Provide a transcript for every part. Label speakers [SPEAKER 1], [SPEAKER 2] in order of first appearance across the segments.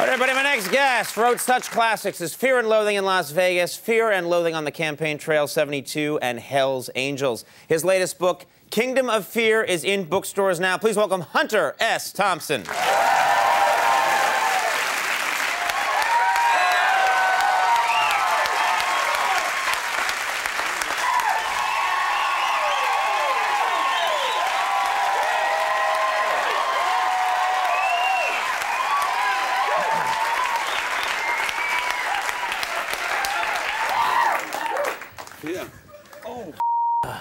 [SPEAKER 1] All right, everybody, my next guest wrote such classics as Fear and Loathing in Las Vegas, Fear and Loathing on the Campaign Trail 72, and Hell's Angels. His latest book, Kingdom of Fear, is in bookstores now. Please welcome Hunter S. Thompson.
[SPEAKER 2] Yeah. Oh. Hi.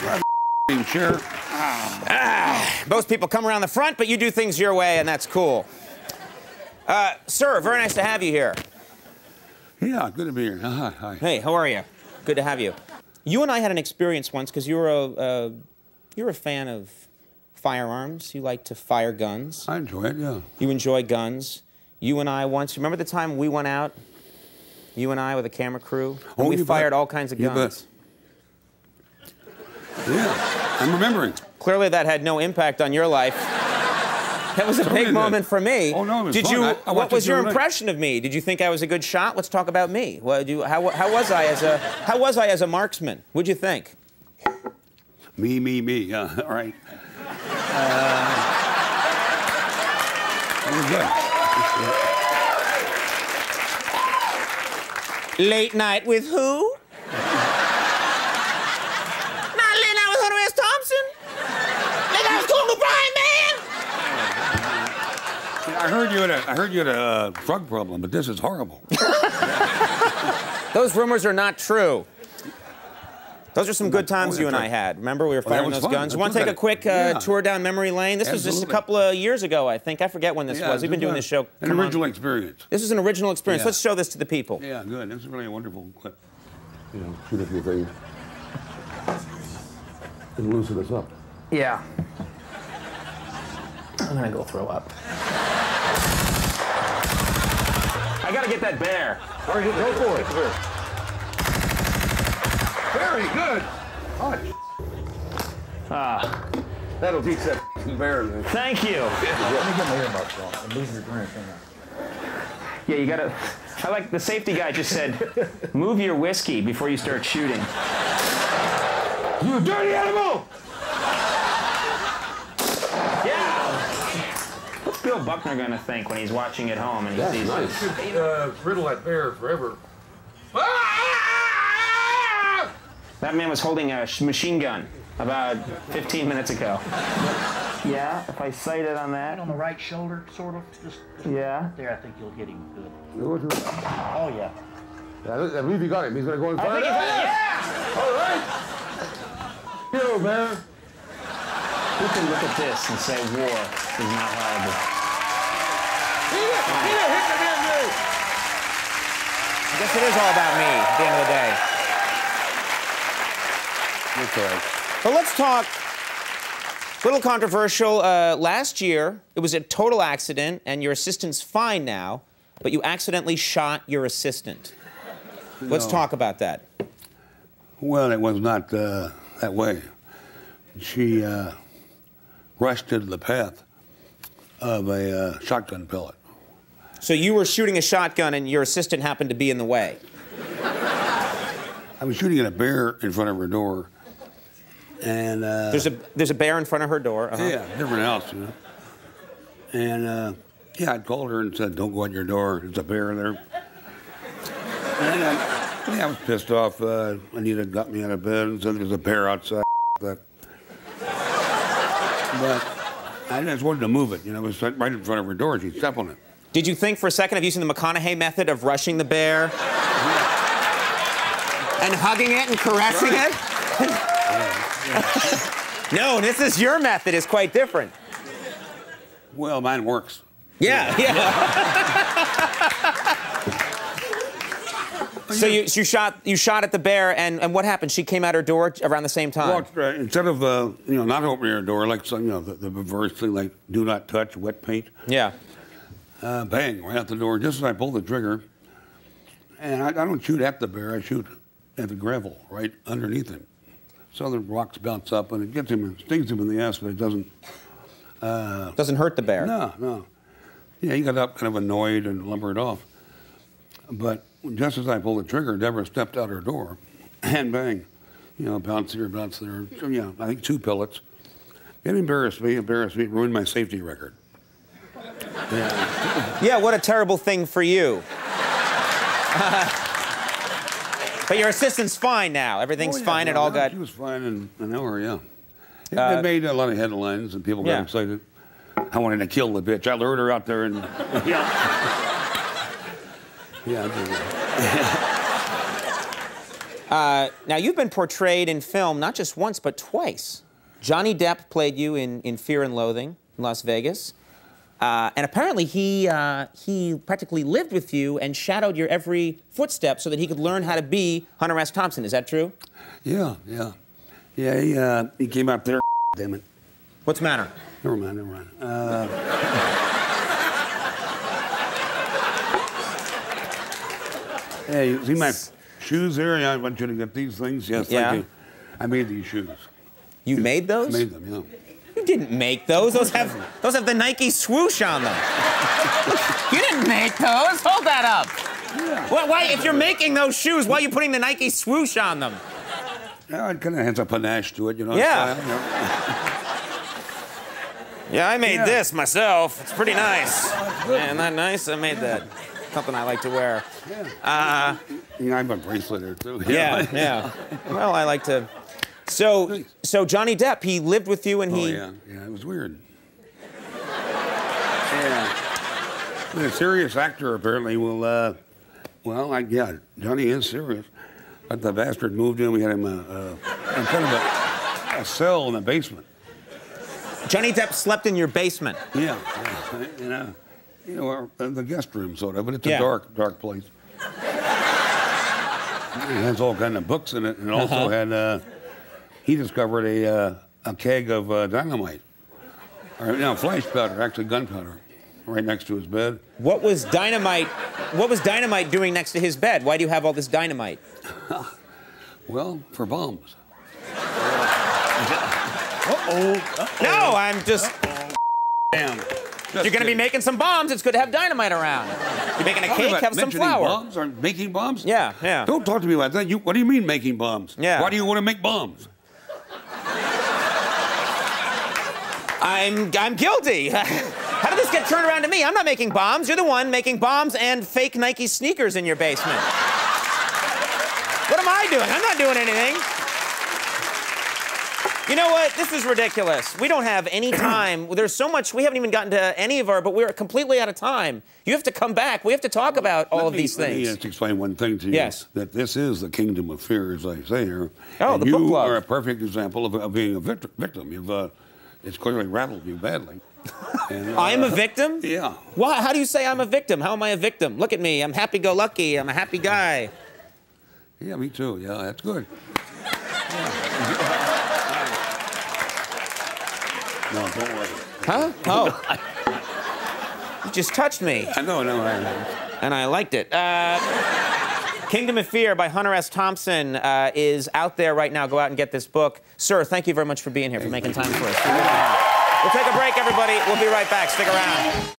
[SPEAKER 2] Hi. Chair.
[SPEAKER 1] Most people come around the front, but you do things your way, and that's cool. Uh, sir, very nice to have you here.
[SPEAKER 2] Yeah, good to be here. Hi. Hi.
[SPEAKER 1] Hey, how are you? Good to have you. You and I had an experience once because you were a uh, you're a fan of firearms. You like to fire guns.
[SPEAKER 2] I enjoy it. Yeah.
[SPEAKER 1] You enjoy guns. You and I once. Remember the time we went out? You and I with a camera crew. And
[SPEAKER 2] Oh,
[SPEAKER 1] we
[SPEAKER 2] you bet.
[SPEAKER 1] fired all kinds of guns.
[SPEAKER 2] Yeah. I'm remembering.
[SPEAKER 1] Clearly, that had no impact on your life. That was a big
[SPEAKER 2] did.
[SPEAKER 1] moment for me.
[SPEAKER 2] Oh, no, it was
[SPEAKER 1] Did
[SPEAKER 2] fun.
[SPEAKER 1] you?
[SPEAKER 2] I- I
[SPEAKER 1] what was your
[SPEAKER 2] other night.
[SPEAKER 1] impression of me? Did you think I was a good shot? Let's talk about me. You, how, how was I as a How was I as a marksman? What'd you think?
[SPEAKER 2] Me, me, me. Yeah. All right. Uh,
[SPEAKER 1] Late night with who? Not late night with Hunter S. Thompson. Late night with Conan O'Brien, man.
[SPEAKER 2] I heard you had a. I heard you had a uh, drug problem, but this is horrible.
[SPEAKER 1] Those rumors are not true. Those are some good times you and I had. Remember, we were firing
[SPEAKER 2] was
[SPEAKER 1] those
[SPEAKER 2] fun.
[SPEAKER 1] guns. You want to take a quick uh,
[SPEAKER 2] Yeah.
[SPEAKER 1] tour down memory lane? This was just a couple of years ago, I think. I forget when this
[SPEAKER 2] Yeah,
[SPEAKER 1] was. We've been doing this show.
[SPEAKER 2] An
[SPEAKER 1] come on.
[SPEAKER 2] original experience.
[SPEAKER 1] This is an original experience.
[SPEAKER 2] Yeah.
[SPEAKER 1] Let's show this to the people.
[SPEAKER 2] Yeah, good. This is really a wonderful clip. You know, shoot a few things. And loosen us up.
[SPEAKER 1] Yeah. I'm gonna go throw up. I gotta get that bear.
[SPEAKER 2] All right, go for it. Very good. Punch.
[SPEAKER 1] Ah,
[SPEAKER 2] That'll teach that bear.
[SPEAKER 1] thank you.
[SPEAKER 3] Let me get my earbuds on and move your drink. Hang.
[SPEAKER 1] Yeah, you gotta. I like the safety guy just said, move your whiskey before you start shooting.
[SPEAKER 2] You dirty animal!
[SPEAKER 1] Yeah. What's Bill Buckner gonna think when he's watching at home and he sees this?
[SPEAKER 2] Uh, riddle that bear forever.
[SPEAKER 1] That man was holding a machine gun about 15 minutes ago. Yeah, if I sight it on that.
[SPEAKER 3] On the right shoulder, sort of. Just
[SPEAKER 1] Yeah.
[SPEAKER 3] there, I think you'll get him good. Oh, yeah.
[SPEAKER 2] I believe you got him. He's gonna go in
[SPEAKER 1] I
[SPEAKER 2] front.
[SPEAKER 1] think it's- yeah.
[SPEAKER 2] All right. Go, man.
[SPEAKER 1] Who can look at this and say war is not horrible?
[SPEAKER 2] He did. He did hit the damn dude.
[SPEAKER 1] I guess it is all about me at the end of the day.
[SPEAKER 2] All right.
[SPEAKER 1] But let's talk. Little controversial. Uh, last year, it was a total accident, and your assistant's fine now, but you accidentally shot your assistant. Let's talk about that.
[SPEAKER 2] Well, it was not uh, that way. She uh, rushed into the path of a uh, shotgun pellet.
[SPEAKER 1] So you were shooting a shotgun, and your assistant happened to be in the way.
[SPEAKER 2] I was shooting at a bear in front of her door, and uh,
[SPEAKER 1] There's a there's a bear in front of her door. Uh-huh.
[SPEAKER 2] yeah, everyone else, you know. And uh, yeah, I called her and said, "Don't go out your door. There's a bear there." And I, yeah, I was pissed off. Uh, Anita got me out of bed and said there's a bear outside. That. But I just wanted to move it. You know, it was right in front of her door. She'd step on it.
[SPEAKER 1] Did you think for a second of using the McConaughey method of rushing the bear and hugging it and caressing it? no, this is your method. is quite different.
[SPEAKER 2] Well, mine works.
[SPEAKER 1] Yeah, yeah. so you, so you shot you shot at the bear, and, and what happened? She came out her door around the same time.
[SPEAKER 2] Well, uh, instead of uh, you know not opening her door like some you know the, the reverse thing like do not touch wet paint,
[SPEAKER 1] Yeah.
[SPEAKER 2] uh, bang right out the door just as I pull the trigger. And I, I don't shoot at the bear; I shoot at the gravel right underneath him. So the rocks bounce up and it gets him and stings him in the ass, but it doesn't.
[SPEAKER 1] Uh, doesn't hurt the bear.
[SPEAKER 2] No, no. Yeah, he got up kind of annoyed and lumbered off. But just as I pulled the trigger, Deborah stepped out her door and bang, you know, bounce here, bounce there. So, yeah, I think two pellets. It embarrassed me, embarrassed me, ruined my safety record. Yeah.
[SPEAKER 1] Yeah, what a terrible thing for you. but your assistant's fine now. Everything's
[SPEAKER 2] Oh, yeah,
[SPEAKER 1] fine. It all got.
[SPEAKER 2] She was fine in an hour, yeah. It,
[SPEAKER 1] Uh,
[SPEAKER 2] it made a lot of headlines and people got
[SPEAKER 1] Yeah.
[SPEAKER 2] excited. I wanted to kill the bitch. I lured her out there and. yeah. yeah, that.
[SPEAKER 1] Now, you've been portrayed in film not just once, but twice. Johnny Depp played you in, in Fear and Loathing in Las Vegas. Uh, and apparently, he, uh, he practically lived with you and shadowed your every footstep so that he could learn how to be Hunter S. Thompson. Is that true?
[SPEAKER 2] Yeah, yeah. Yeah, he, uh, he came up there. Damn it.
[SPEAKER 1] What's the matter?
[SPEAKER 2] Never mind, never mind. Uh, hey, you see my shoes there? I want you to get these things. Yes,
[SPEAKER 1] Yeah.
[SPEAKER 2] thank you. I made these shoes.
[SPEAKER 1] You made those?
[SPEAKER 2] I made them, yeah.
[SPEAKER 1] You didn't make those. Those have those have the Nike swoosh on them. you didn't make those. Hold that up. Why, why, if you're making those shoes, why are you putting the Nike swoosh on them?
[SPEAKER 2] Yeah, it kind of has a panache to it, you know.
[SPEAKER 1] Yeah.
[SPEAKER 2] style, yeah.
[SPEAKER 1] Yeah, I made
[SPEAKER 2] Yeah.
[SPEAKER 1] this myself. It's pretty nice. Oh, Man, that nice? I made that. Something I like to wear.
[SPEAKER 2] Yeah, uh, I have a bracelet or two.
[SPEAKER 1] Yeah, yeah. Well, I like to. So, so Johnny Depp, he lived with you, and
[SPEAKER 2] Oh,
[SPEAKER 1] he.
[SPEAKER 2] yeah, yeah, it was weird. yeah. A serious actor apparently will, uh, well, I, yeah, Johnny is serious. But the bastard moved in, we had him uh, uh, in kind of a, a cell in the basement.
[SPEAKER 1] Johnny Depp slept in your basement.
[SPEAKER 2] Yeah, yeah, you know, you know, our, uh, the guest room sort of, but it's a
[SPEAKER 1] Yeah.
[SPEAKER 2] dark, dark place. It has all kind of books in it, and also
[SPEAKER 1] Uh-huh.
[SPEAKER 2] had. He discovered a uh, a keg of uh, dynamite, or no, flash powder, actually gunpowder, right next to his bed.
[SPEAKER 1] What was dynamite? What was dynamite doing next to his bed? Why do you have all this dynamite?
[SPEAKER 2] Well, for bombs. Uh oh.
[SPEAKER 1] No, I'm just.
[SPEAKER 2] Damn.
[SPEAKER 1] You're gonna be making some bombs. It's good to have dynamite around. You're making a cake. Have some flour.
[SPEAKER 2] Bombs or making bombs?
[SPEAKER 1] Yeah, yeah.
[SPEAKER 2] Don't talk to me like that. You, what do you mean making bombs?
[SPEAKER 1] Yeah.
[SPEAKER 2] Why do you want to make bombs?
[SPEAKER 1] I'm I'm guilty. How did this get turned around to me? I'm not making bombs. You're the one making bombs and fake Nike sneakers in your basement. What am I doing? I'm not doing anything. You know what? This is ridiculous. We don't have any time. There's so much. We haven't even gotten to any of our, but we're completely out of time. You have to come back. We have to talk about all
[SPEAKER 2] Let
[SPEAKER 1] of
[SPEAKER 2] me-
[SPEAKER 1] these
[SPEAKER 2] Let me
[SPEAKER 1] things.
[SPEAKER 2] just explain one thing to you.
[SPEAKER 1] Yes.
[SPEAKER 2] That this is the kingdom of fear, as I say here.
[SPEAKER 1] Oh,
[SPEAKER 2] and
[SPEAKER 1] the
[SPEAKER 2] you
[SPEAKER 1] book club.
[SPEAKER 2] are a perfect example of, of being a victim. victim. You've, uh, it's clearly rattled you badly. And, uh,
[SPEAKER 1] I am a victim?
[SPEAKER 2] Yeah.
[SPEAKER 1] Why? How do you say I'm a victim? How am I a victim? Look at me. I'm happy go lucky. I'm a happy guy.
[SPEAKER 2] Yeah, me too. Yeah, that's good. no, don't worry.
[SPEAKER 1] Huh? Oh. you just touched me.
[SPEAKER 2] I know, no, I,
[SPEAKER 1] and I liked it. Uh, Kingdom of Fear by Hunter S. Thompson uh, is out there right now. Go out and get this book. Sir, thank you very much for being here, for making time for us. We'll take a break, everybody. We'll be right back. Stick around.